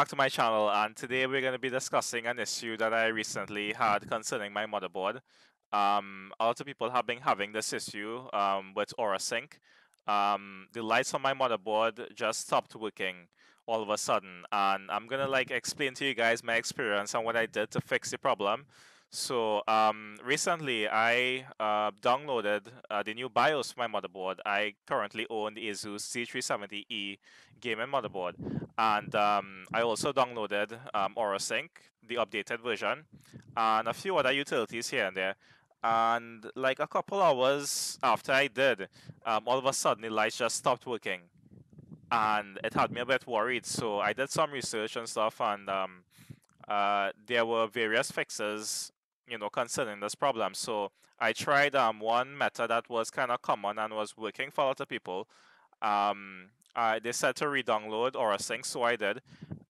back to my channel and today we're going to be discussing an issue that I recently had concerning my motherboard. Um, a lot of people have been having this issue um, with AuraSync. Um, the lights on my motherboard just stopped working all of a sudden and I'm going to like explain to you guys my experience and what I did to fix the problem. So um, recently I uh, downloaded uh, the new BIOS for my motherboard. I currently own the ASUS Z370E gaming motherboard and um, I also downloaded um, AuraSync, the updated version, and a few other utilities here and there. And like a couple hours after I did, um, all of a sudden the lights just stopped working. And it had me a bit worried. So I did some research and stuff, and um, uh, there were various fixes you know, concerning this problem. So I tried um, one method that was kind of common and was working for a lot of people. Um, they said to re-download AuraSync, so I did.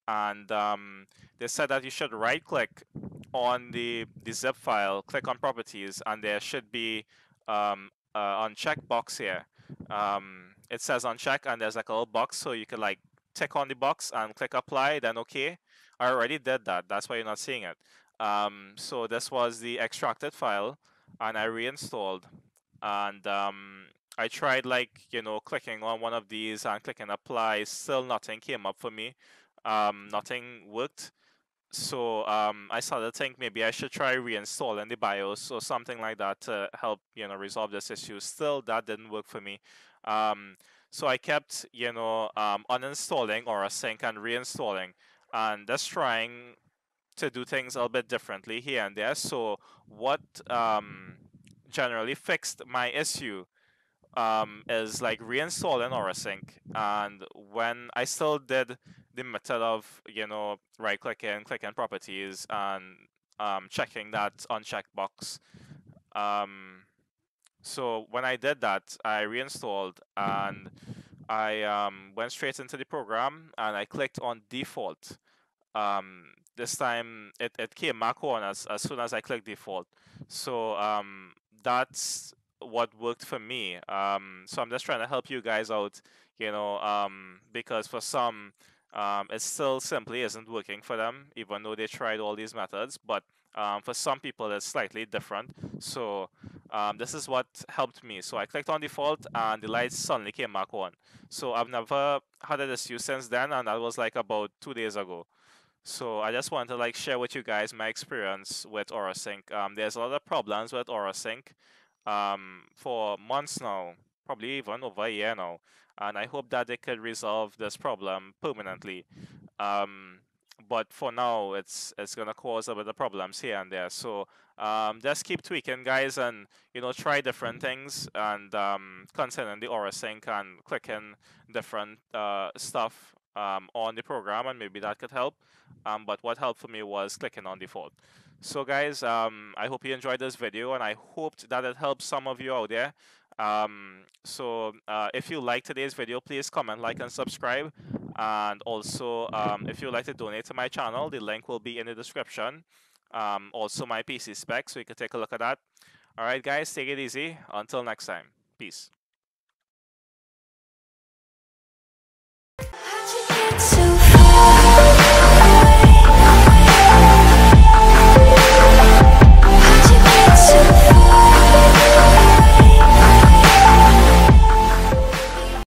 And um, they said that you should right-click on the, the zip file, click on properties, and there should be um, uh, uncheck box here. Um, it says uncheck, and there's like a little box, so you can like tick on the box and click apply, then okay. I already did that. That's why you're not seeing it. Um, so this was the extracted file and I reinstalled and um, I tried like, you know, clicking on one of these and clicking apply, still nothing came up for me. Um, nothing worked. So um, I started to think maybe I should try reinstalling the BIOS or something like that to help, you know, resolve this issue. Still, that didn't work for me. Um, so I kept, you know, um, uninstalling AuraSync and reinstalling and just trying to do things a little bit differently here and there. So what um, generally fixed my issue um, is like reinstalling AuraSync. And when I still did the method of, you know, right clicking, clicking properties and um, checking that uncheck box. Um, so when I did that, I reinstalled and I um, went straight into the program and I clicked on default. Um, this time it, it came back on as, as soon as I clicked default. So um, that's what worked for me. Um, so I'm just trying to help you guys out, you know, um, because for some, um, it still simply isn't working for them, even though they tried all these methods. But um, for some people, it's slightly different. So um, this is what helped me. So I clicked on default and the lights suddenly came back on. So I've never had this issue since then, and that was like about two days ago. So I just want to like share with you guys my experience with AuraSync. Um, there's a lot of problems with AuraSync um, for months now, probably even over a year now. And I hope that they could resolve this problem permanently. Um, but for now, it's it's gonna cause a bit of problems here and there. So um, just keep tweaking, guys, and you know try different things and um, concerning the AuraSync and clicking different uh, stuff um, on the program and maybe that could help. Um, but what helped for me was clicking on default. So guys, um, I hope you enjoyed this video and I hoped that it helps some of you out there. Um, so uh, if you like today's video, please comment, like, and subscribe. And also, um, if you'd like to donate to my channel, the link will be in the description. Um, also, my PC specs, so you can take a look at that. All right, guys, take it easy. Until next time. Peace.